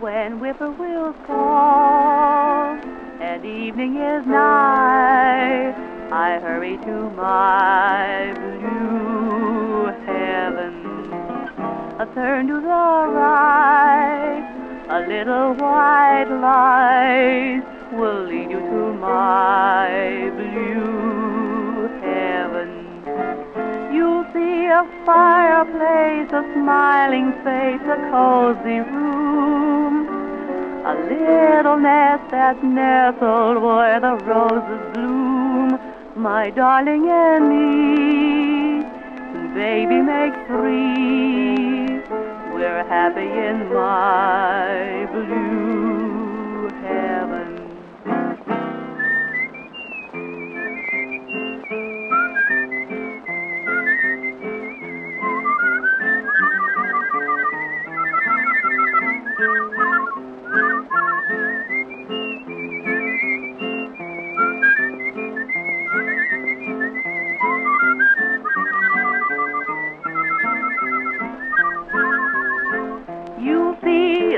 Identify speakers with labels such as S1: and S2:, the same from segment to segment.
S1: when whippoorwills call and evening is nigh, I hurry to my blue heaven. A turn to the right, a little white light will lead you to my blue heaven. You'll see a fireplace, a smiling face, a cozy room, a little nest that's nestled where the roses bloom. My darling and me, baby make three. We're happy in my blue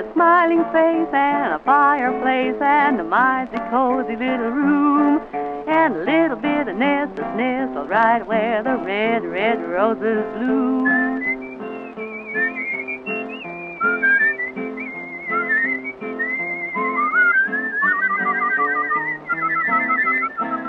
S1: a smiling face and a fireplace and a mighty cozy little room and a little bit of nest that's nestled right where the red, red roses bloom.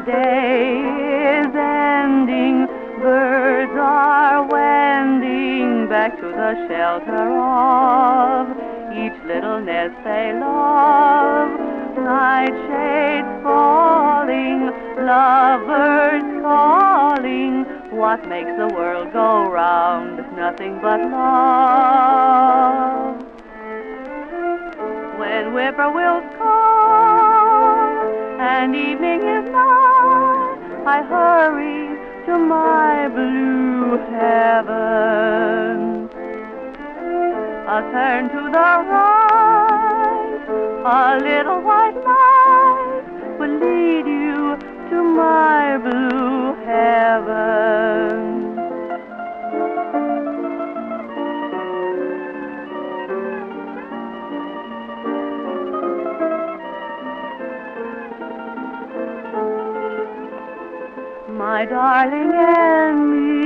S1: Day is ending, birds are wending back to the shelter of each little nest they love. Night shades falling, lovers calling. What makes the world go round? Nothing but love. When whippoorwills call and evening is nigh, I hurry to my blue heaven. I turn to the right, a little white light will lead you to my blue heaven. my darling and me,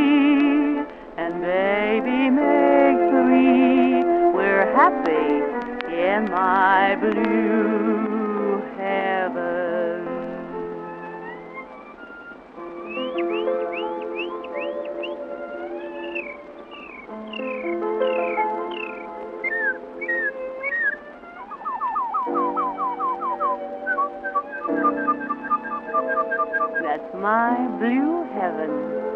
S1: in my blue heaven. That's my blue heaven.